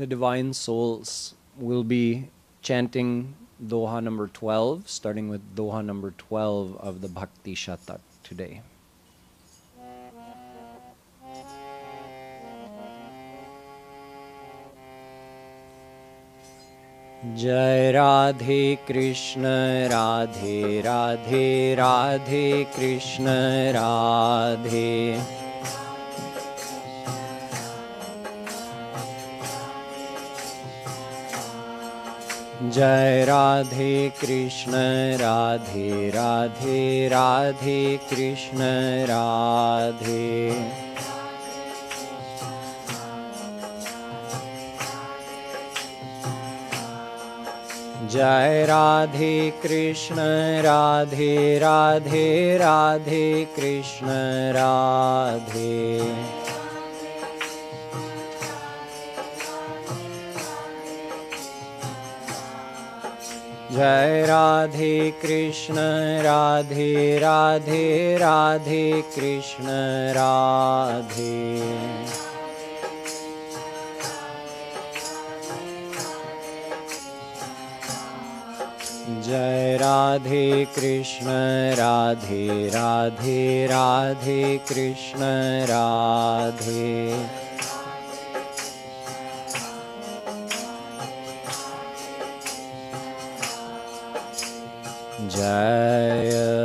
the divine souls will be chanting Doha number 12, starting with Doha number 12 of the Bhakti Shatak today. जय राधे कृष्ण राधे राधे राधे कृष्ण राधे जय राधे कृष्ण राधे राधे राधे कृष्ण राधे। जय राधे कृष्ण राधे राधे राधे कृष्ण राधे जय राधे कृष्ण राधे राधे राधे कृष्ण राधे। जय Radhe Krishna Radhe Radhe Radhe Krishna Radhe Jaya.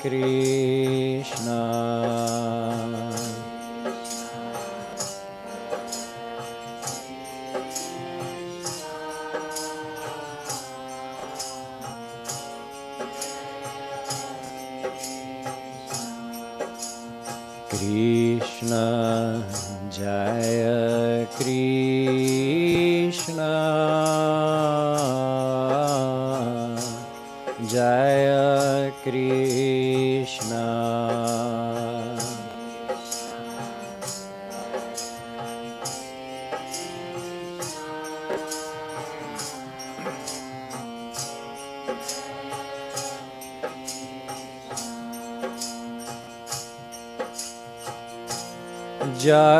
Krishna.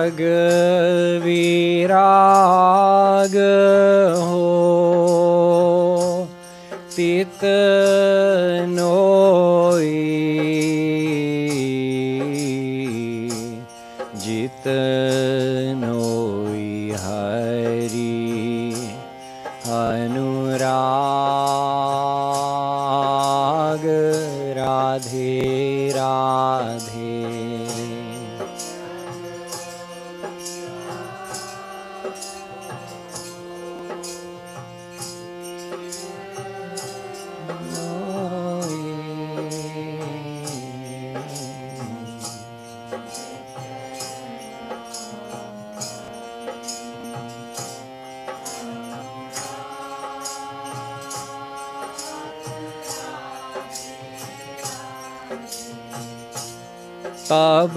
good. तब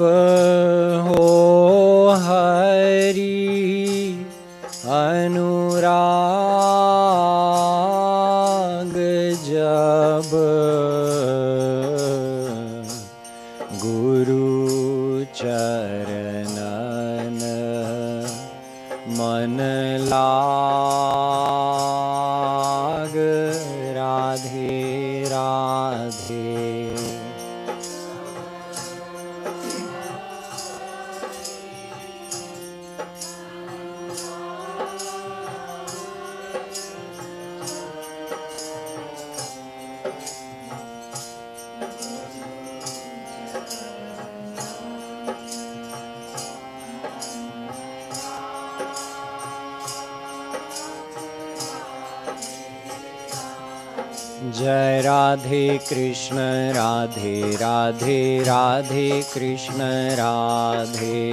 कृष्ण राधे राधे राधे कृष्ण राधे।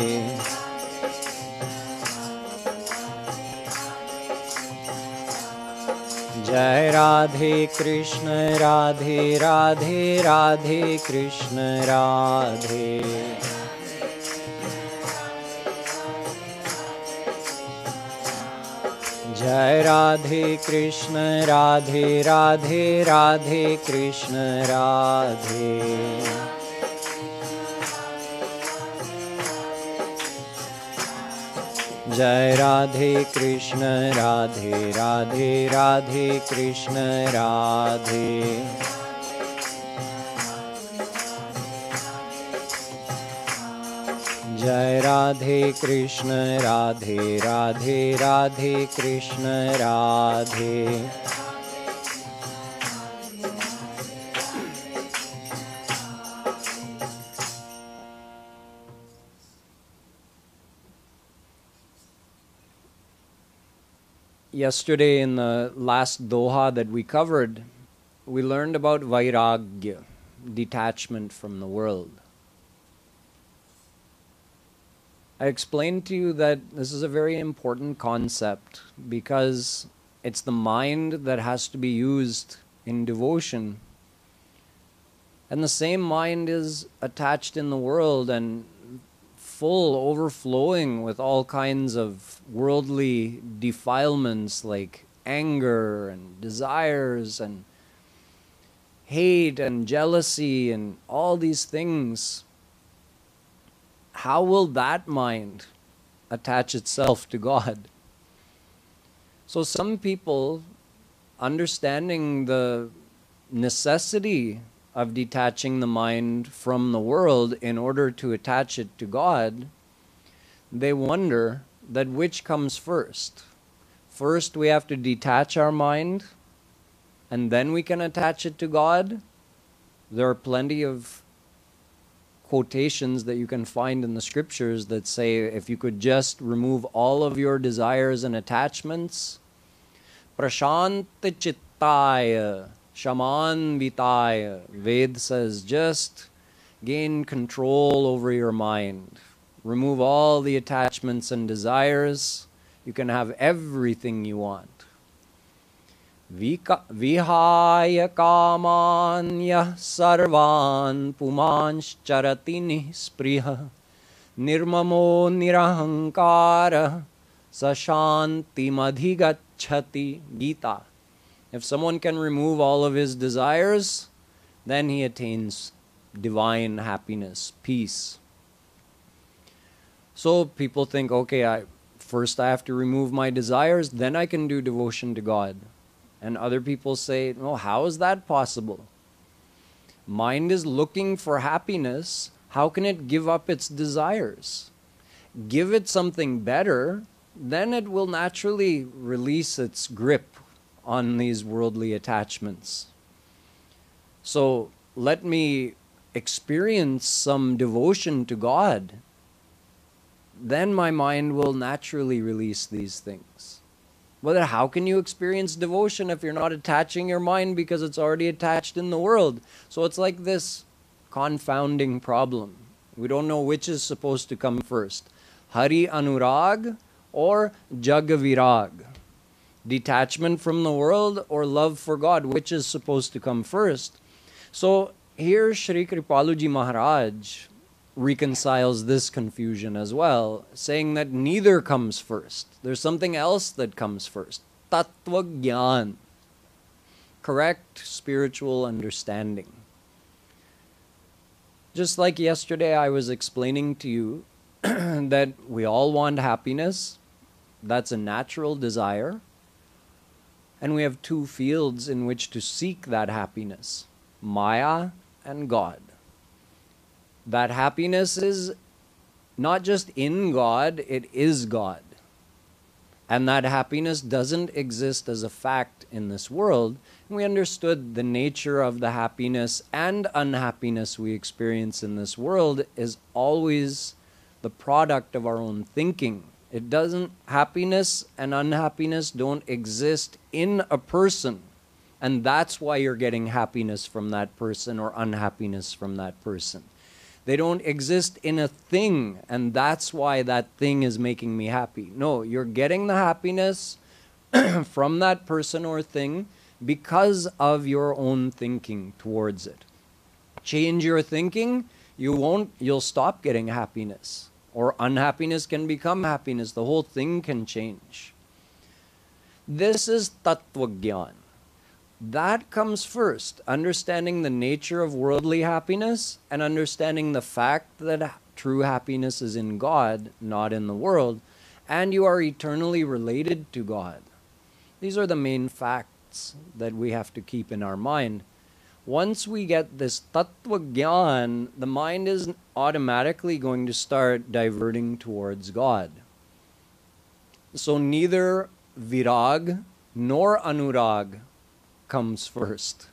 जय राधे कृष्ण राधे राधे राधे कृष्ण राधे। जय राधे कृष्ण, राधे राधे राधे कृष्ण, राधे। जय राधे कृष्ण, राधे राधे राधे कृष्ण, राधे। जय Radhe Krishna Radhe Radhe Radhe Krishna Radhe Yesterday, in the last Doha that we covered, we learned about Vairagya, detachment from the world. I explained to you that this is a very important concept because it's the mind that has to be used in devotion. And the same mind is attached in the world and full, overflowing with all kinds of worldly defilements like anger and desires and hate and jealousy and all these things. How will that mind attach itself to God? So, some people, understanding the necessity of detaching the mind from the world in order to attach it to God, they wonder that which comes first. First, we have to detach our mind, and then we can attach it to God. There are plenty of quotations that you can find in the scriptures that say if you could just remove all of your desires and attachments, prashant chittaya Shaman Vitaya. Ved says just gain control over your mind. Remove all the attachments and desires. You can have everything you want. Vihaya kamanya sarvan pumanscharati nispriha nirmamo nirahankara sashanti madhigachati Gita. If someone can remove all of his desires, then he attains divine happiness, peace. So people think, okay, I first I have to remove my desires, then I can do devotion to God. And other people say, no, how is that possible? Mind is looking for happiness. How can it give up its desires? Give it something better, then it will naturally release its grip on these worldly attachments. So let me experience some devotion to God. Then my mind will naturally release these things. But how can you experience devotion if you're not attaching your mind because it's already attached in the world? So it's like this confounding problem. We don't know which is supposed to come first Hari Anurag or Jagavirag detachment from the world or love for God, which is supposed to come first. So here Sri Kripaluji Maharaj reconciles this confusion as well, saying that neither comes first. There's something else that comes first. Tattva Gyan. Correct spiritual understanding. Just like yesterday, I was explaining to you that we all want happiness. That's a natural desire. And we have two fields in which to seek that happiness Maya and God. That happiness is not just in God, it is God. And that happiness doesn't exist as a fact in this world. We understood the nature of the happiness and unhappiness we experience in this world is always the product of our own thinking. It doesn't, happiness and unhappiness don't exist in a person. And that's why you're getting happiness from that person or unhappiness from that person. They don't exist in a thing, and that's why that thing is making me happy. No, you're getting the happiness from that person or thing because of your own thinking towards it. Change your thinking, you won't you'll stop getting happiness or unhappiness can become happiness. The whole thing can change. This is Tattva That comes first, understanding the nature of worldly happiness and understanding the fact that true happiness is in God, not in the world, and you are eternally related to God. These are the main facts that we have to keep in our mind. Once we get this tattva gyan, the mind is automatically going to start diverting towards God. So neither virag nor anurag comes first.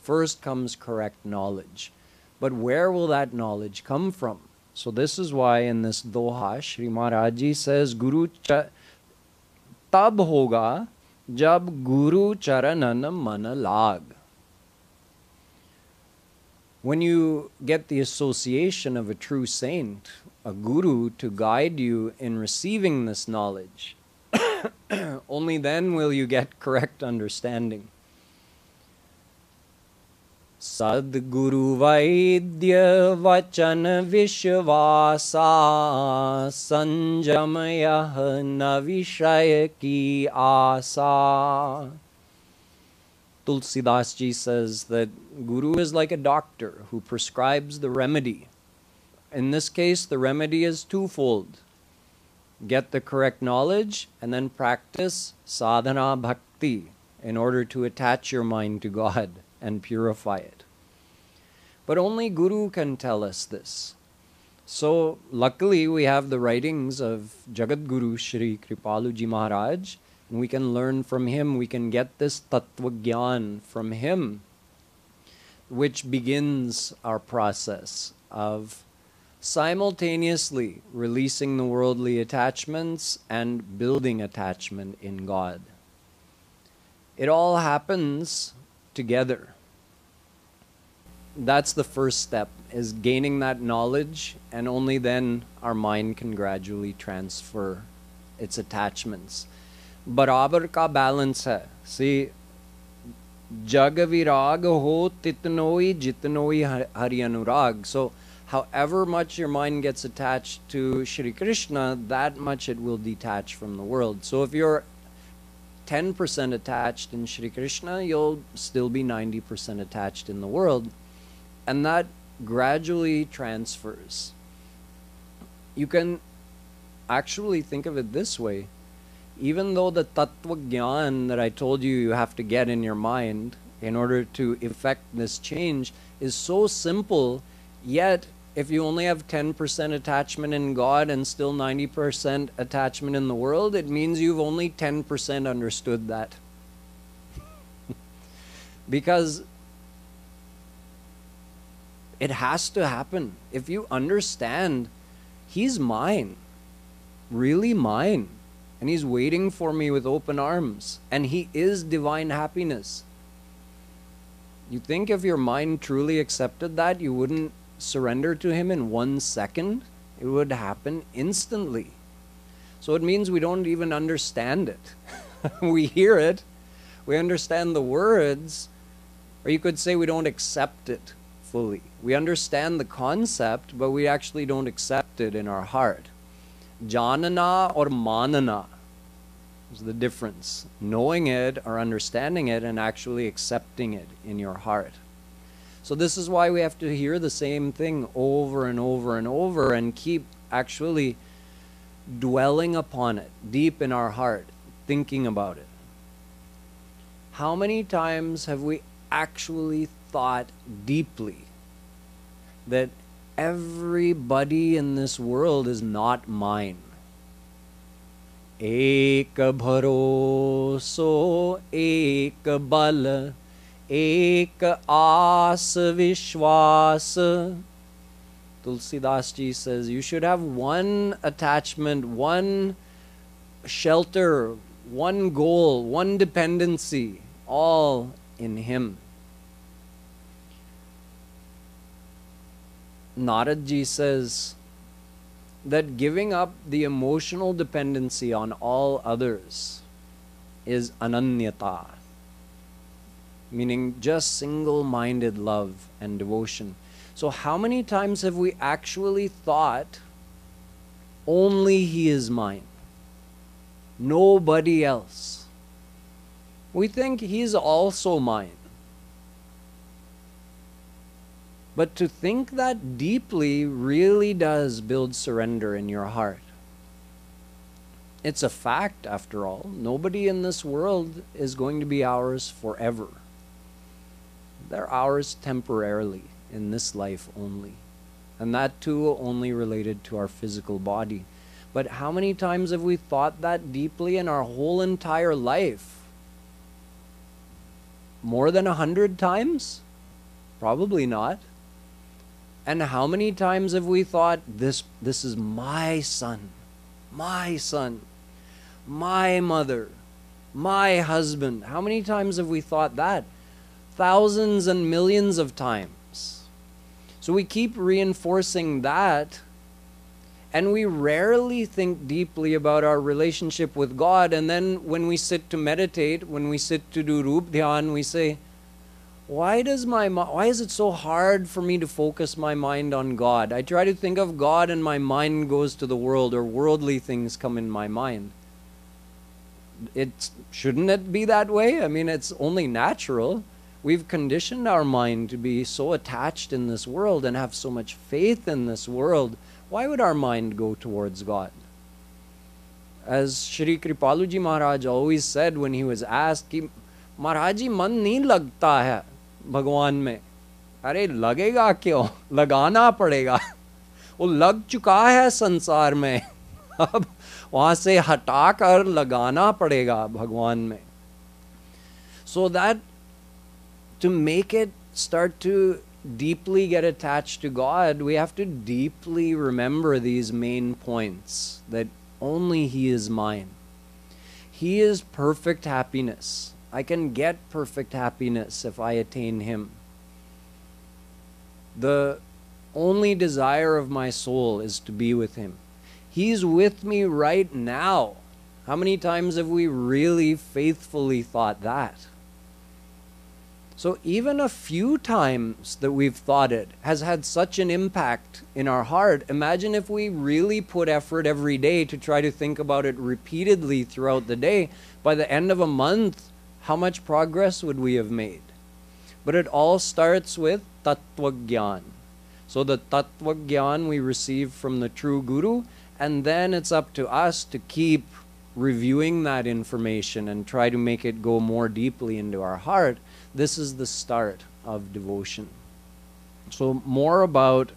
First comes correct knowledge. But where will that knowledge come from? So this is why in this doha, Sri Maharaj says, Guru cha tab hoga jab guru charanan mana lag. When you get the association of a true saint, a guru to guide you in receiving this knowledge, only then will you get correct understanding. Vaidya Vachana Vishvasa Sanjamaya Navishayaki Asa. Tulsidas ji says that Guru is like a doctor who prescribes the remedy. In this case, the remedy is twofold get the correct knowledge, and then practice sadhana bhakti in order to attach your mind to God and purify it. But only Guru can tell us this. So, luckily, we have the writings of Jagat Guru Sri Kripaluji Maharaj, and we can learn from him. We can get this Tattva from him, which begins our process of simultaneously releasing the worldly attachments and building attachment in God. It all happens together That's the first step is gaining that knowledge and only then our mind can gradually transfer its attachments. बराबर का balance है See, जग विराग हो तितनोई जितनोई हरि अनुराग so however much your mind gets attached to Shri Krishna, that much it will detach from the world. So if you're 10% attached in Shri Krishna, you'll still be 90% attached in the world. And that gradually transfers. You can actually think of it this way. Even though the Tattva Gyan that I told you you have to get in your mind in order to effect this change is so simple, yet if you only have 10% attachment in God and still 90% attachment in the world, it means you've only 10% understood that. because it has to happen. If you understand, He's mine, really mine, and He's waiting for me with open arms, and He is divine happiness. You think if your mind truly accepted that, you wouldn't surrender to Him in one second, it would happen instantly. So it means we don't even understand it. we hear it, we understand the words, or you could say we don't accept it fully. We understand the concept, but we actually don't accept it in our heart. Janana or manana is the difference. Knowing it or understanding it and actually accepting it in your heart. So this is why we have to hear the same thing over and over and over and keep actually dwelling upon it deep in our heart, thinking about it. How many times have we actually thought deeply that everybody in this world is not mine? एक भरोसो एक बल एक आस vishwas. Tulsidas ji says you should have one attachment, one shelter, one goal, one dependency, all in Him. Naradji says that giving up the emotional dependency on all others is ananyata, meaning just single minded love and devotion. So, how many times have we actually thought, only He is mine, nobody else? We think He's also mine. But to think that deeply really does build surrender in your heart. It's a fact, after all. Nobody in this world is going to be ours forever. They're ours temporarily, in this life only. And that too only related to our physical body. But how many times have we thought that deeply in our whole entire life? More than a hundred times? Probably not. And how many times have we thought, this, this is my son, my son, my mother, my husband? How many times have we thought that? Thousands and millions of times. So we keep reinforcing that, and we rarely think deeply about our relationship with God. And then when we sit to meditate, when we sit to do Rup Dhyan, we say, why does my why is it so hard for me to focus my mind on God? I try to think of God and my mind goes to the world or worldly things come in my mind. It shouldn't it be that way? I mean, it's only natural. We've conditioned our mind to be so attached in this world and have so much faith in this world. Why would our mind go towards God? As Shri Kripaluji Maharaj always said when he was asked, Maharaj ji, man nahi lagta hai भगवान में अरे लगेगा क्यों लगाना पड़ेगा वो लग चुका है संसार में अब वहाँ से हटा कर लगाना पड़ेगा भगवान में so that to make it start to deeply get attached to God, we have to deeply remember these main points that only He is mine. He is perfect happiness. I can get perfect happiness if I attain Him. The only desire of my soul is to be with Him. He's with me right now. How many times have we really faithfully thought that? So, even a few times that we've thought it has had such an impact in our heart. Imagine if we really put effort every day to try to think about it repeatedly throughout the day. By the end of a month, how much progress would we have made? But it all starts with Tattva So the Tattva we receive from the true Guru, and then it's up to us to keep reviewing that information and try to make it go more deeply into our heart. This is the start of devotion. So, more about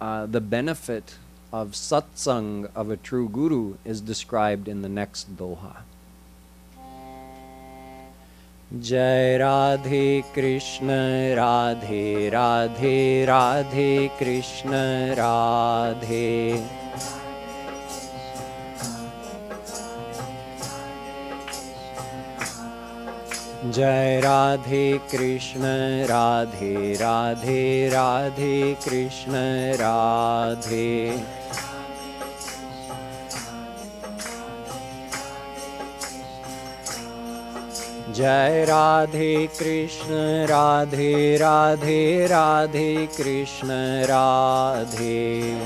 uh, the benefit of satsang of a true guru is described in the next doha. जय राधे कृष्ण राधे राधे राधे कृष्ण राधे। जय राधे कृष्ण राधे राधे राधे कृष्ण राधे जय राधे कृष्ण राधे राधे राधे कृष्ण राधे।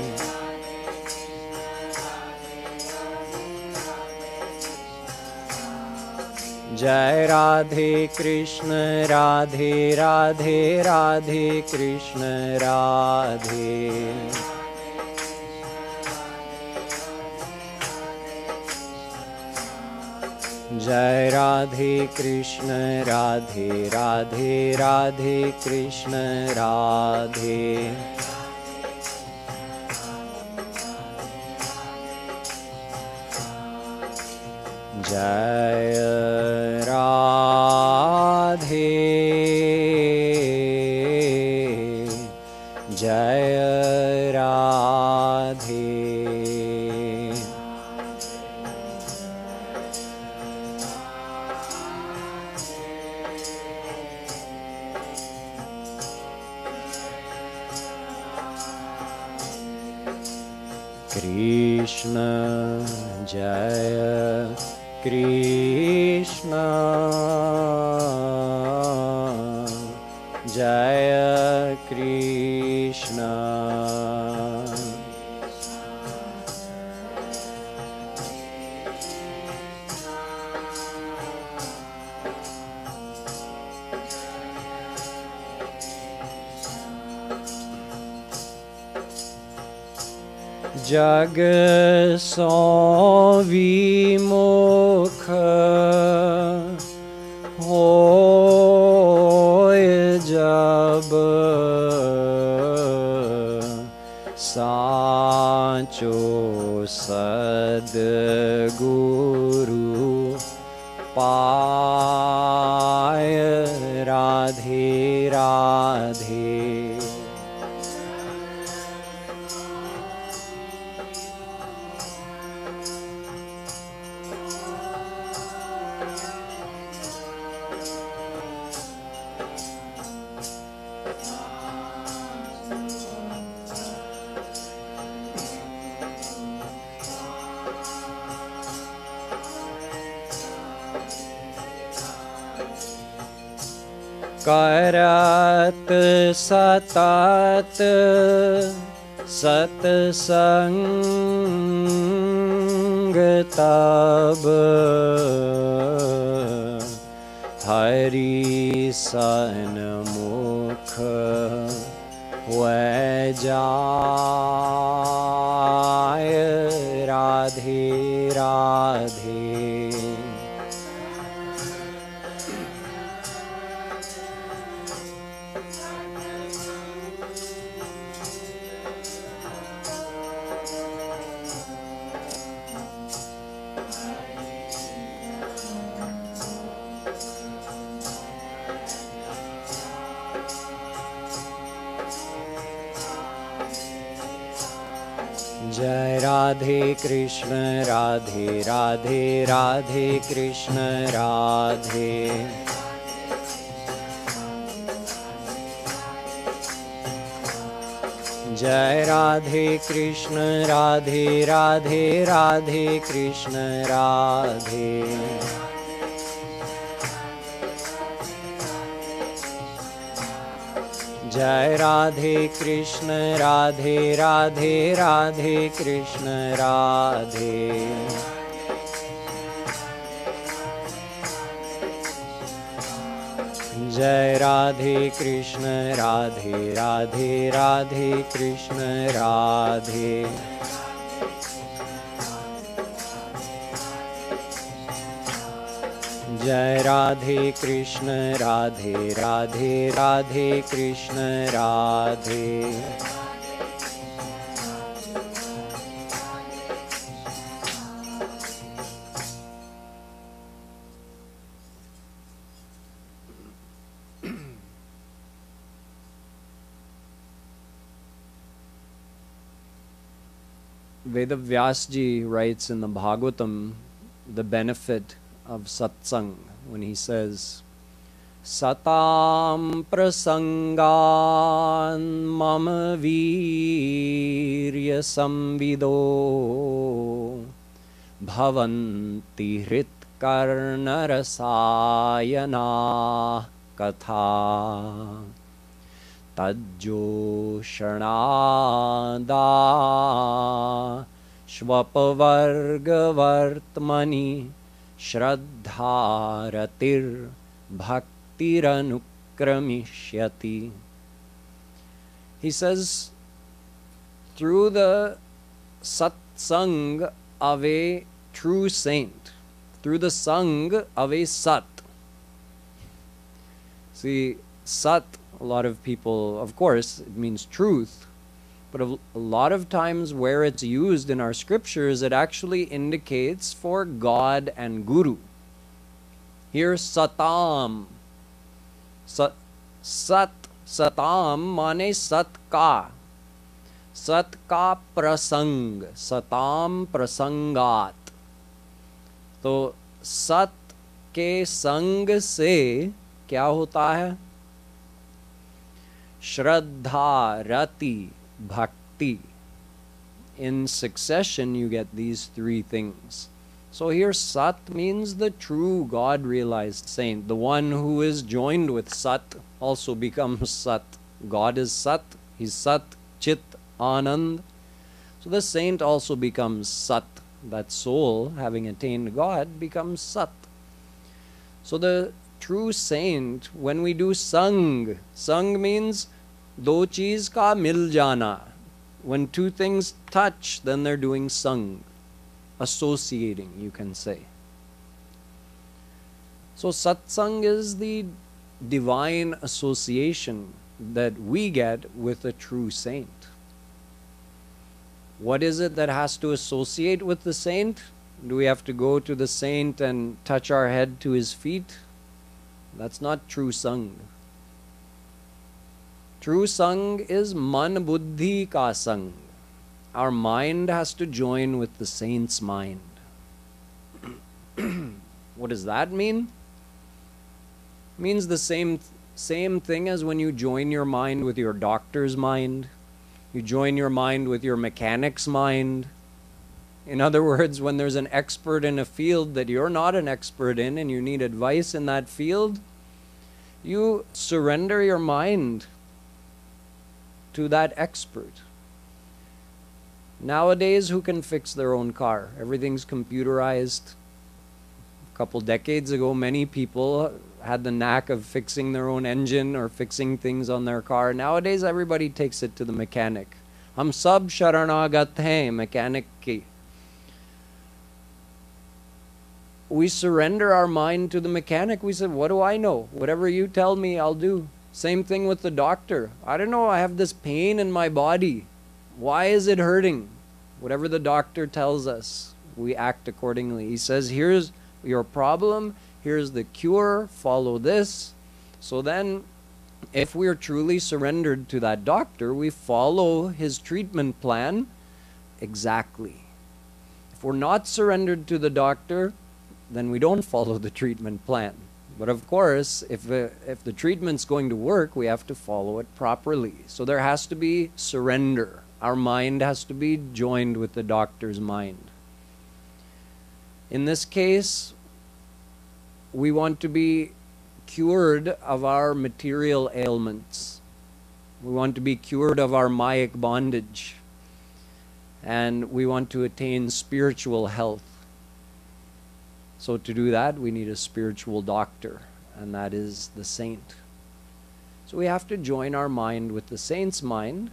जय राधे कृष्ण राधे राधे राधे कृष्ण राधे जय राधे कृष्ण राधे राधे राधे कृष्ण राधे। जय राधे जय कृष्ण जय कृष्ण जग सो विमुख करत सतत सतसंग तब हरि सन्मुख वै जाय राधे राधे राधे कृष्ण, राधे राधे राधे कृष्ण, राधे। जय राधे कृष्ण, राधे राधे राधे कृष्ण, राधे। जय राधे कृष्ण राधे राधे राधे कृष्ण राधे। जय राधे कृष्ण राधे राधे राधे कृष्ण राधे जय Radhe Krishna Radhe Radhe Radhe Krishna Radhe Vedavyas ji writes in the Bhagavatam the benefit of satsang when he अवसत्सङ्गीस सतां प्रसङ्गान्म वीर्यसंविदो भवन्ति हृत्कर्णरसायनाः कथा तज्जोषणादापवर्गवर्त्मनि श्रद्धारतिर्भक्तिरनुक्रमिष्यति He says, through the satsang of a true saint, through the sang of a sat. See, sat a lot of people, of course, it means truth, but a, a, lot of times where it's used in our scriptures, it actually indicates for God and Guru. Here, satam. Sat, sat, satam mane sat ka. Sat ka prasang. Satam prasangat. तो सत के संग से क्या होता है श्रद्धा रति bhakti. In succession, you get these three things. So here, Sat means the true God realized saint. The one who is joined with Sat also becomes Sat. God is Sat, He's Sat, Chit, Anand. So the saint also becomes Sat. That soul, having attained God, becomes Sat. So the true saint, when we do Sang, Sang means do cheez ka mil jana. When two things touch, then they're doing Sang associating, you can say. So, satsang is the divine association that we get with a true saint. What is it that has to associate with the saint? Do we have to go to the saint and touch our head to his feet? That's not true sang. True sang is man buddhi ka sang our mind has to join with the saint's mind. what does that mean? It means the same same thing as when you join your mind with your doctor's mind. You join your mind with your mechanic's mind. In other words, when there's an expert in a field that you're not an expert in and you need advice in that field, you surrender your mind to that expert. Nowadays, who can fix their own car? Everything's computerized. A couple decades ago, many people had the knack of fixing their own engine or fixing things on their car. Nowadays, everybody takes it to the mechanic. हम सब शरणागत हैं mechanic की. We surrender our mind to the mechanic. We said, What do I know? Whatever you tell me, I'll do. Same thing with the doctor. I don't know, I have this pain in my body. Why is it hurting? Whatever the doctor tells us, we act accordingly. He says, Here's your problem, here's the cure, follow this. So then, if we're truly surrendered to that doctor, we follow his treatment plan exactly. If we're not surrendered to the doctor, then we don't follow the treatment plan. But of course, if, if the treatment's going to work, we have to follow it properly. So there has to be surrender. Our mind has to be joined with the doctor's mind. In this case, we want to be cured of our material ailments. We want to be cured of our Mayic bondage. And we want to attain spiritual health. So, to do that, we need a spiritual doctor, and that is the saint. So, we have to join our mind with the saint's mind,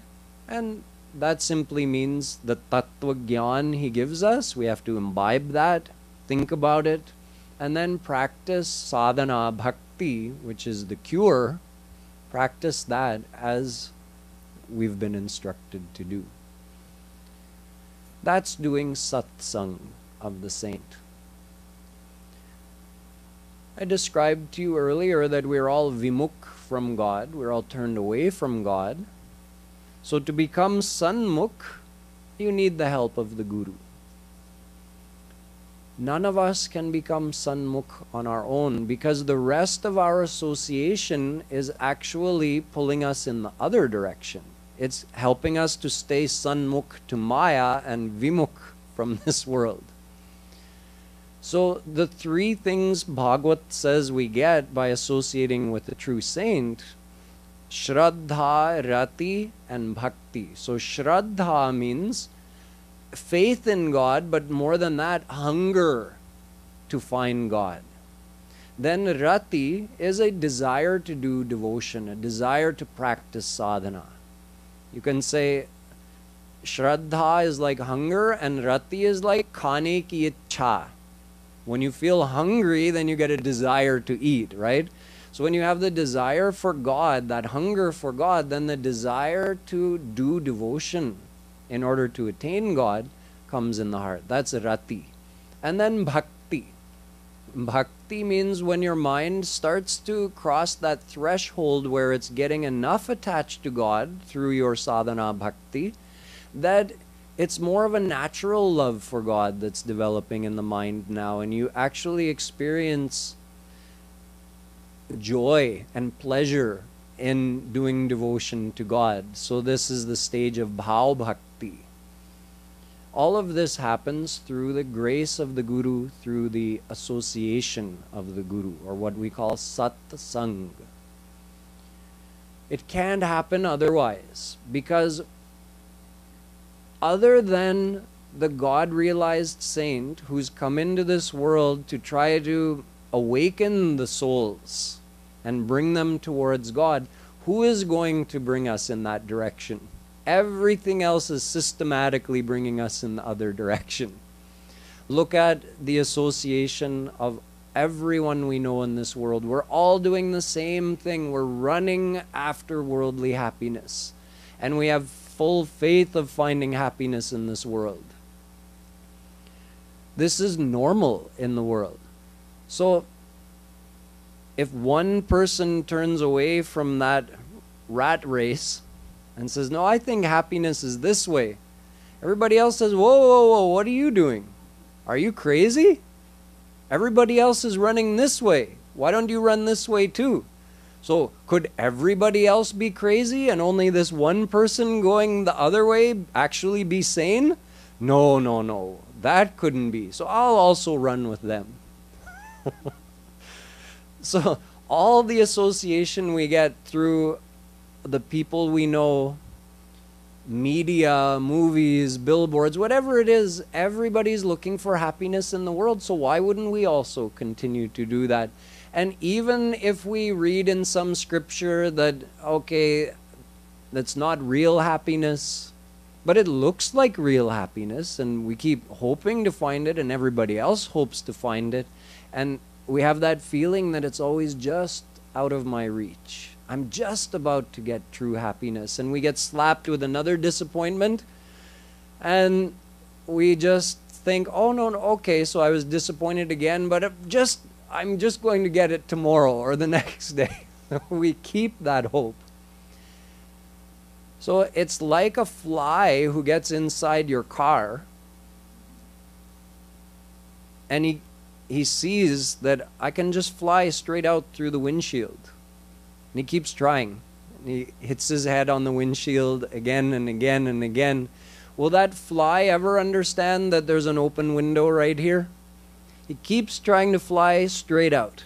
and that simply means the tattva gyan he gives us. We have to imbibe that, think about it, and then practice sadhana bhakti, which is the cure. Practice that as we've been instructed to do. That's doing satsang of the saint. I described to you earlier that we're all vimuk from God, we're all turned away from God. So to become Sanmukh, you need the help of the Guru. None of us can become Sanmukh on our own because the rest of our association is actually pulling us in the other direction. It's helping us to stay Sanmukh to Maya and Vimukh from this world. So the three things Bhagavad says we get by associating with the true saint Shraddha, Rati, and Bhakti. So, Shraddha means faith in God, but more than that, hunger to find God. Then Rati is a desire to do devotion, a desire to practice sadhana. You can say Shraddha is like hunger and Rati is like khane ki ichha. When you feel hungry, then you get a desire to eat, right? So when you have the desire for God, that hunger for God, then the desire to do devotion in order to attain God comes in the heart. That's rati. And then bhakti. Bhakti means when your mind starts to cross that threshold where it's getting enough attached to God through your sadhana bhakti that it's more of a natural love for God that's developing in the mind now, and you actually experience joy and pleasure in doing devotion to God. So this is the stage of bhav bhakti. All of this happens through the grace of the Guru, through the association of the Guru, or what we call Sat Sang. It can't happen otherwise because other than the God realized saint who's come into this world to try to awaken the souls and bring them towards God, who is going to bring us in that direction? Everything else is systematically bringing us in the other direction. Look at the association of everyone we know in this world. We're all doing the same thing. We're running after worldly happiness. And we have full faith of finding happiness in this world. This is normal in the world. So, if one person turns away from that rat race and says, No, I think happiness is this way, everybody else says, Whoa, whoa, whoa, what are you doing? Are you crazy? Everybody else is running this way. Why don't you run this way too? So, could everybody else be crazy and only this one person going the other way actually be sane? No, no, no. That couldn't be. So, I'll also run with them. so, all the association we get through the people we know, media, movies, billboards, whatever it is, everybody's looking for happiness in the world. So, why wouldn't we also continue to do that? And even if we read in some scripture that, okay, that's not real happiness, but it looks like real happiness, and we keep hoping to find it, and everybody else hopes to find it, and we have that feeling that it's always just out of my reach. I'm just about to get true happiness, and we get slapped with another disappointment, and we just think, oh no, no okay, so I was disappointed again, but just I'm just going to get it tomorrow or the next day. we keep that hope. So it's like a fly who gets inside your car and he he sees that I can just fly straight out through the windshield. And he keeps trying. He hits his head on the windshield again and again and again. Will that fly ever understand that there's an open window right here? He keeps trying to fly straight out.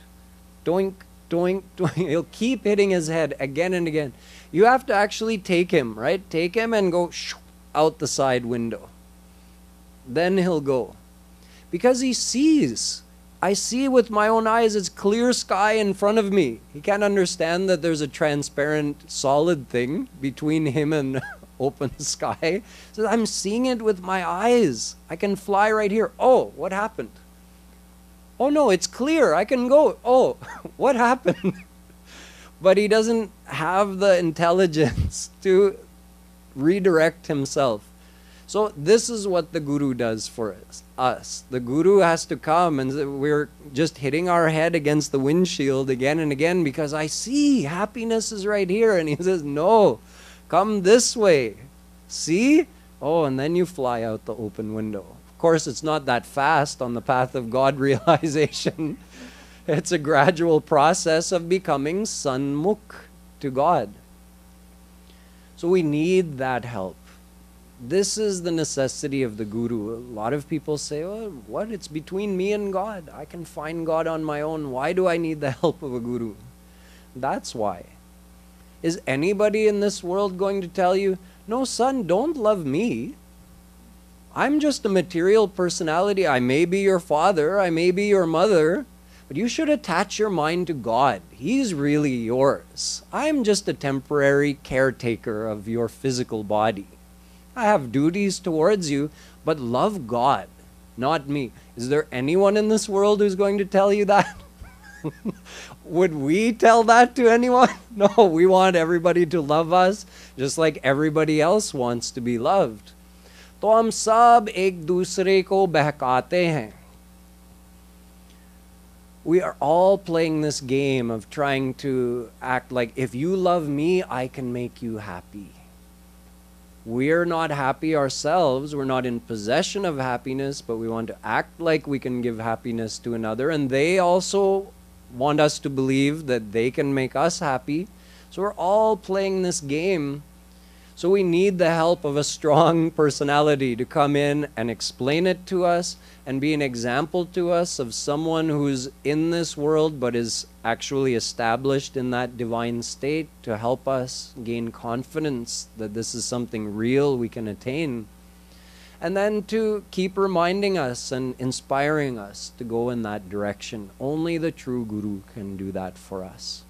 Doink, doink, doink. He'll keep hitting his head again and again. You have to actually take him, right? Take him and go out the side window. Then he'll go. Because he sees. I see with my own eyes it's clear sky in front of me. He can't understand that there's a transparent solid thing between him and open sky. So I'm seeing it with my eyes. I can fly right here. Oh, what happened? Oh no, it's clear. I can go. Oh, what happened? but he doesn't have the intelligence to redirect himself. So this is what the guru does for us. us. The guru has to come and we're just hitting our head against the windshield again and again because I see happiness is right here and he says, "No. Come this way." See? Oh, and then you fly out the open window course, it's not that fast on the path of God realization. it's a gradual process of becoming sanmukh to God. So we need that help. This is the necessity of the guru. A lot of people say, oh, what? It's between me and God. I can find God on my own. Why do I need the help of a guru? That's why. Is anybody in this world going to tell you, no, son, don't love me. I'm just a material personality. I may be your father, I may be your mother, but you should attach your mind to God. He's really yours. I'm just a temporary caretaker of your physical body. I have duties towards you, but love God, not me. Is there anyone in this world who's going to tell you that? Would we tell that to anyone? No, we want everybody to love us just like everybody else wants to be loved. तो हम सब एक दूसरे को बहकाते हैं we are all playing this game of trying to act like if you love me, I can make you happy. We're not happy ourselves. We're not in possession of happiness, but we want to act like we can give happiness to another. And they also want us to believe that they can make us happy. So we're all playing this game so we need the help of a strong personality to come in and explain it to us and be an example to us of someone who's in this world but is actually established in that divine state to help us gain confidence that this is something real we can attain. And then to keep reminding us and inspiring us to go in that direction. Only the true Guru can do that for us.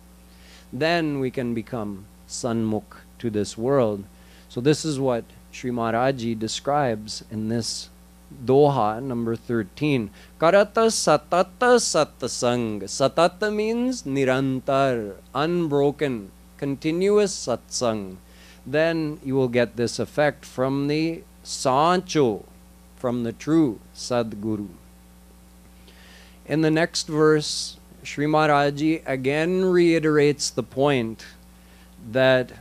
Then we can become sanmukh to this world. So, this is what Sri Maharaji describes in this Doha number 13. Karata satata satsang. Satata means nirantar, unbroken, continuous satsang. Then you will get this effect from the Sancho, from the true Sadguru. In the next verse, Sri Maharaji again reiterates the point that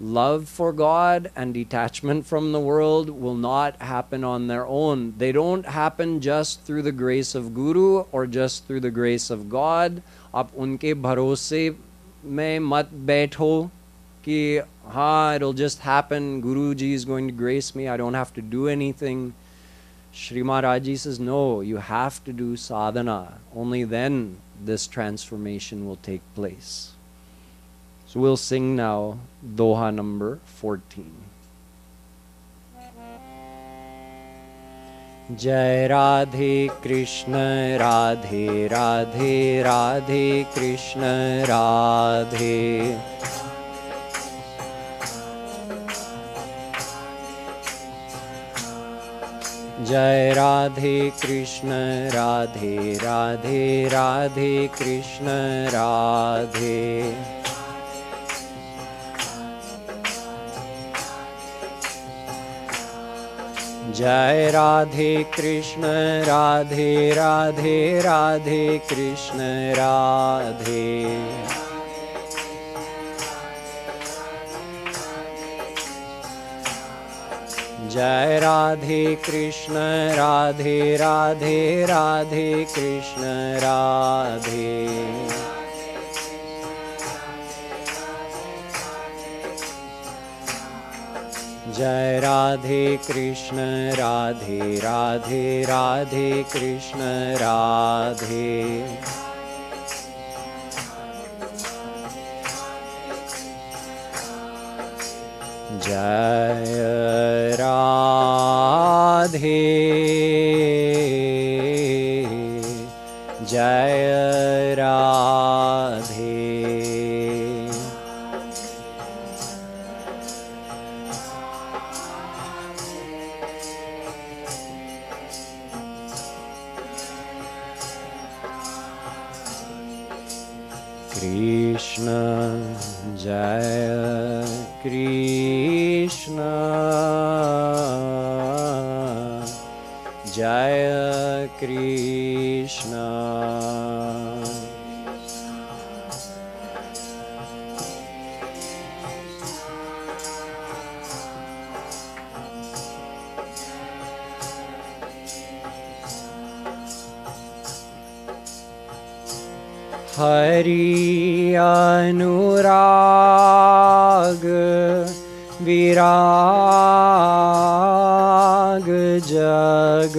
love for God and detachment from the world will not happen on their own. They don't happen just through the grace of Guru or just through the grace of God. आप उनके भरोसे में मत बैठो कि हाँ it'll just happen. Guruji is going to grace me. I don't have to do anything. Sri Maharaji says, no, you have to do sadhana. Only then this transformation will take place. So we'll sing now Doha number 14. जय राधे कृष्ण राधे राधे राधे कृष्ण राधे जय राधे कृष्ण राधे राधे राधे कृष्ण राधे जय राधे कृष्ण राधे राधे राधे कृष्ण राधे। जय राधे कृष्ण राधे राधे राधे कृष्ण राधे जय राधे कृष्ण राधे राधे राधे कृष्ण राधे। जय राधे। जय राधे कृष्ण जय कृष्ण। जय कृष्ण हरि अनुराग विराग जग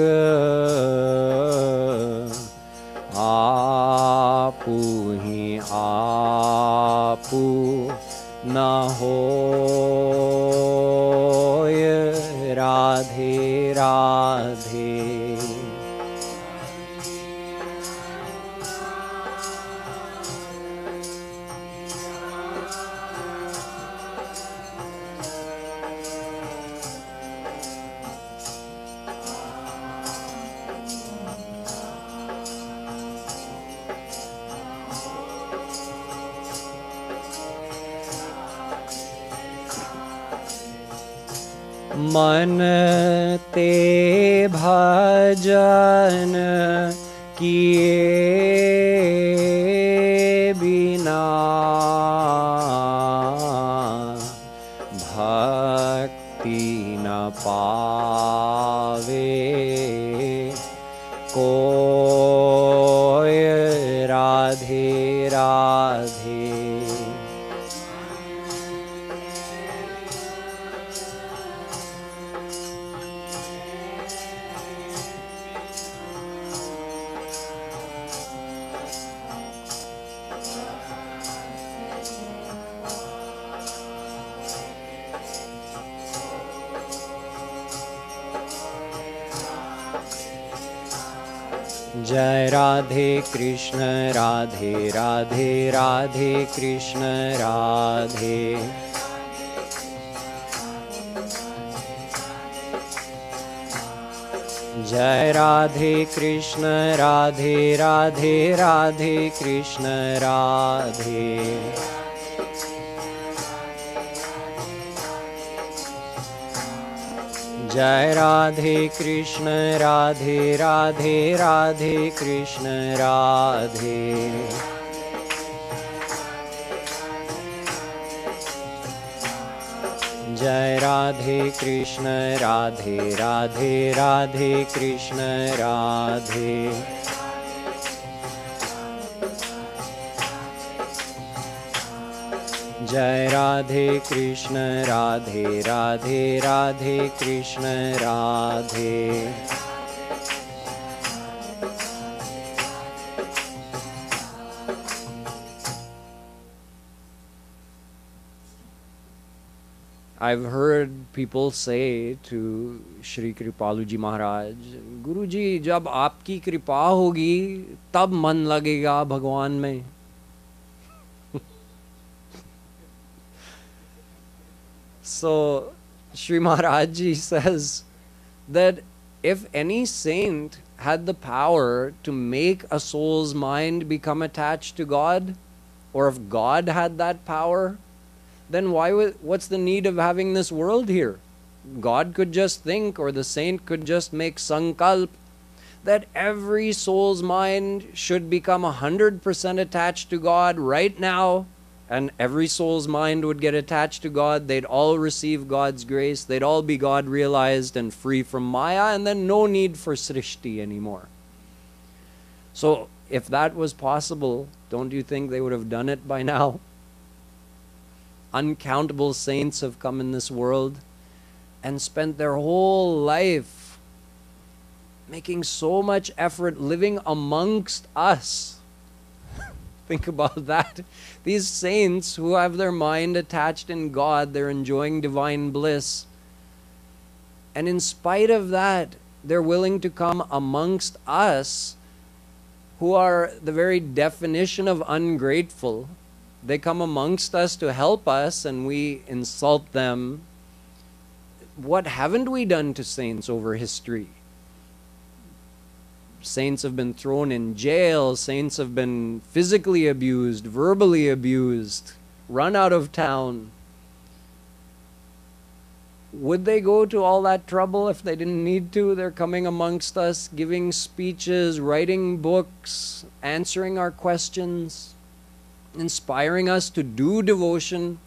मन ते भजन किए राधे कृष्ण राधे राधे राधे कृष्ण राधे। जय राधे कृष्ण राधे राधे राधे कृष्ण राधे जय राधे कृष्ण राधे राधे राधे कृष्ण राधे। जय राधे कृष्ण राधे राधे राधे कृष्ण राधे जय Radhe Krishna Radhe Radhe Radhe Krishna Radhe I've heard people say to Shri Kripaluji Maharaj, Guruji, जब आपकी कृपा होगी तब मन लगेगा भगवान में So Sri Maharaj says that if any saint had the power to make a soul's mind become attached to God, or if God had that power, then why what's the need of having this world here? God could just think, or the saint could just make sankalp that every soul's mind should become 100% attached to God right now and every soul's mind would get attached to God. They'd all receive God's grace. They'd all be God realized and free from Maya, and then no need for Srishti anymore. So, if that was possible, don't you think they would have done it by now? Uncountable saints have come in this world and spent their whole life making so much effort living amongst us Think about that. These saints who have their mind attached in God, they're enjoying divine bliss. And in spite of that, they're willing to come amongst us who are the very definition of ungrateful. They come amongst us to help us and we insult them. What haven't we done to saints over history? Saints have been thrown in jail. Saints have been physically abused, verbally abused, run out of town. Would they go to all that trouble if they didn't need to? They're coming amongst us, giving speeches, writing books, answering our questions, inspiring us to do devotion.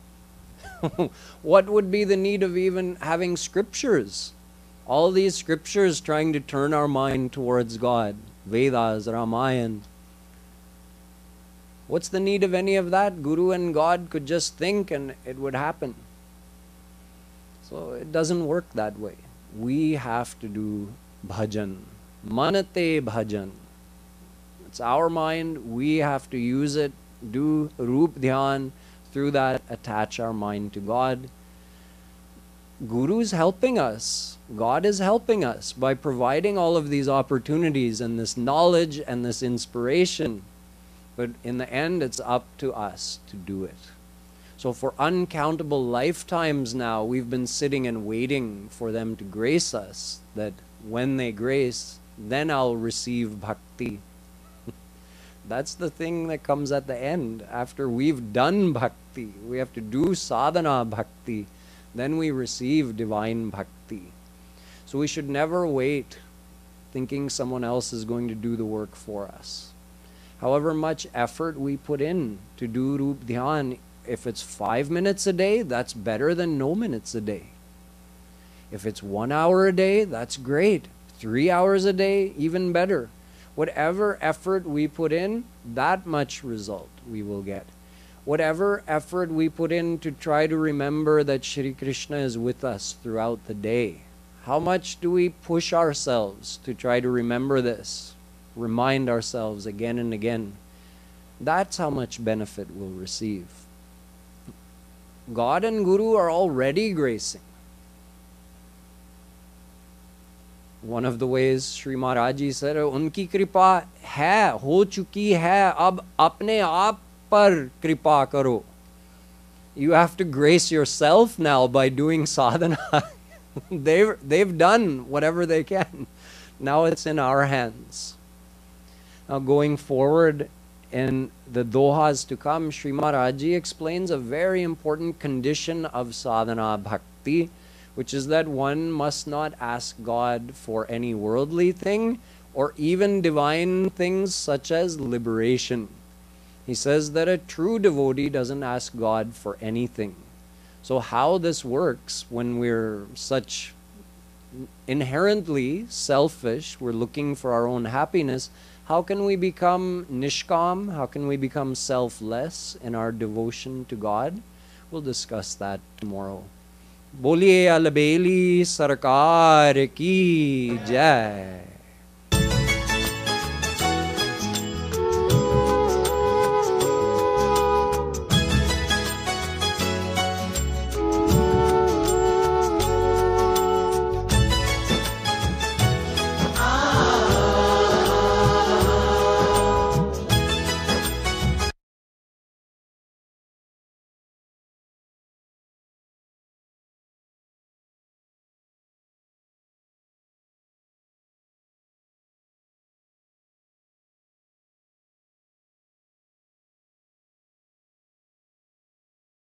what would be the need of even having scriptures? All these scriptures trying to turn our mind towards God, Vedas, Ramayana. What's the need of any of that? Guru and God could just think and it would happen. So it doesn't work that way. We have to do bhajan. Manate bhajan. It's our mind. We have to use it. Do rup dhyan. Through that, attach our mind to God Guru is helping us. God is helping us by providing all of these opportunities and this knowledge and this inspiration. But in the end, it's up to us to do it. So, for uncountable lifetimes now, we've been sitting and waiting for them to grace us, that when they grace, then I'll receive bhakti. That's the thing that comes at the end. After we've done bhakti, we have to do sadhana bhakti then we receive divine bhakti. So we should never wait thinking someone else is going to do the work for us. However much effort we put in to do Rup Dhyan, if it's five minutes a day, that's better than no minutes a day. If it's one hour a day, that's great. Three hours a day, even better. Whatever effort we put in, that much result we will get whatever effort we put in to try to remember that Shri Krishna is with us throughout the day, how much do we push ourselves to try to remember this, remind ourselves again and again? That's how much benefit we'll receive. God and Guru are already gracing. One of the ways Sri Maharaji said, Unki kripa hai, ho chuki hai, ab apne aap par kripa karo. You have to grace yourself now by doing sadhana. they've, they've done whatever they can. Now it's in our hands. Now, going forward in the dohas to come, Sri Maharaji explains a very important condition of sadhana bhakti, which is that one must not ask God for any worldly thing or even divine things such as liberation. He says that a true devotee doesn't ask God for anything. So, how this works when we're such inherently selfish, we're looking for our own happiness, how can we become nishkam? How can we become selfless in our devotion to God? We'll discuss that tomorrow. बोलिए अलबेली सरकार की जय